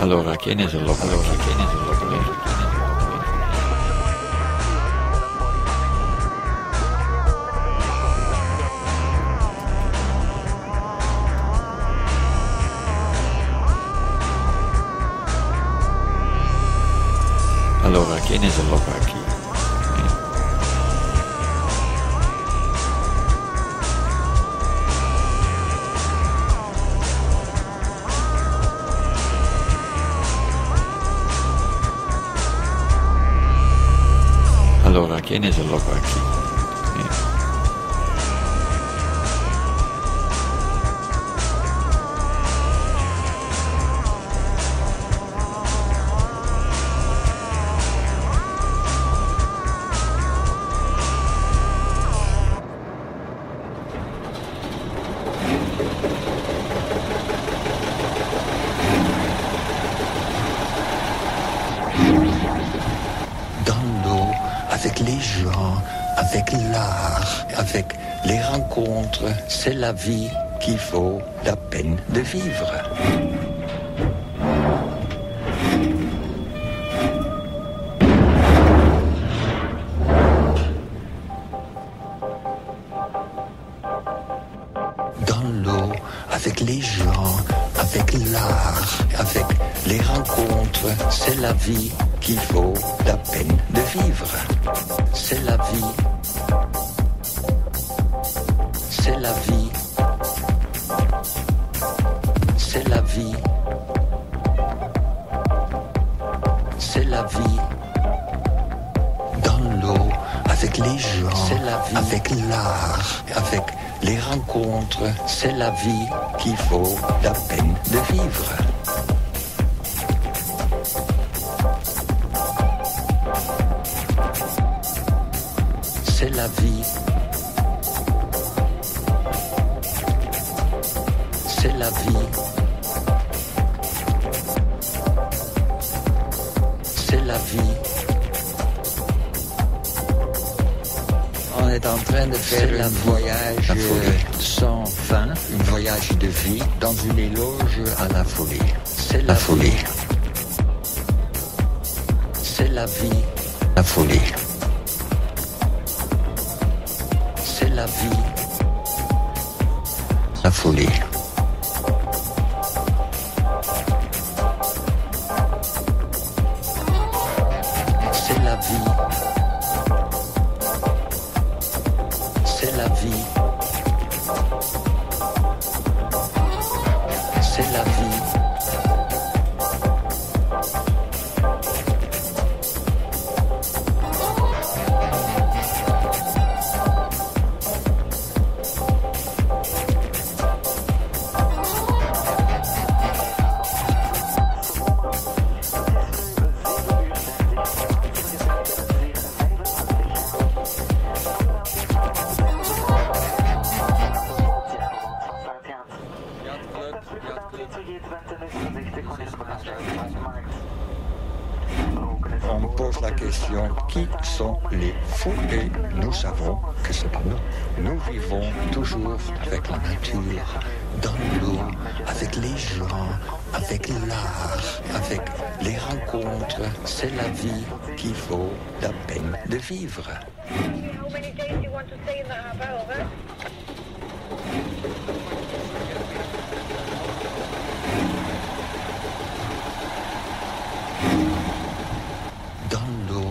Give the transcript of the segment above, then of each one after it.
Allora, che ne so, allora, che ne so, Allora, che ne so, ¿quién es el loco aquí? Avec les gens, avec l'art, avec les rencontres. C'est la vie qui vaut la peine de vivre. Dans l'eau, avec les gens, avec l'art, avec les rencontres, c'est la vie qui vaut la peine de vivre. C'est la vie. C'est la vie. C'est la vie. C'est la vie. Dans l'eau, avec les gens, c'est la vie. Avec l'art, avec les rencontres, c'est la vie qui vaut la peine de vivre. La vie. C'est la vie. C'est la vie. On est en train de faire un voyage euh, sans fin, un voyage de vie dans une éloge à la folie. C'est la, folie. C'est la vie. La folie. La vie. La folie. C'est la vie. C'est la vie. On pose la question qui sont les fous et nous savons que cependant nous vivons toujours avec la nature, dans l'eau, avec les gens, avec l'art, avec les rencontres. C'est la vie qui vaut la peine de vivre. How many days do you want to stay in the harbor, over? dans l'eau,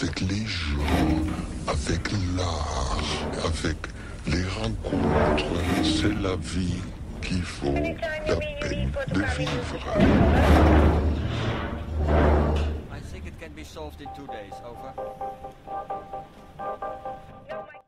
avec les gens, avec l'art, avec les rencontres. C'est la vie qui vaut la peine de vivre. I think it can be solved in two days. Over.